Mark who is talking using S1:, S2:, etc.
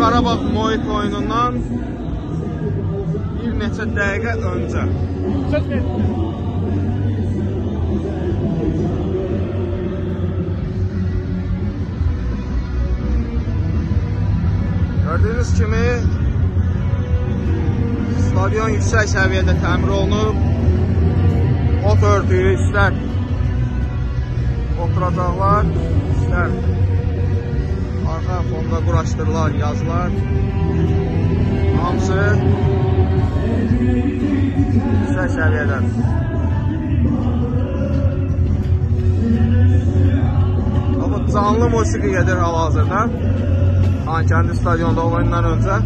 S1: Qarabağ Moit oyunundan bir neçə dəqiqə öncə. Gördüyünüz kimi stadion yüksək səviyyədə təmir olunub. Ot örtüyü istər oturacaqlar, istər fonda quraşdırılan yazılar hamısı yüksək səviyyədədir. Ama canlı musiqi gedir hal-hazırda. Xankəndi stadionda oyundan öncə.